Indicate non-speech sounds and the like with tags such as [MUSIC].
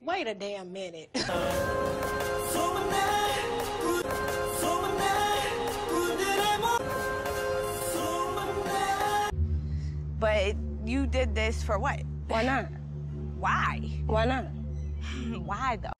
Wait a damn minute. [LAUGHS] But you did this for what? Why not? Why? Why not? [LAUGHS] Why though?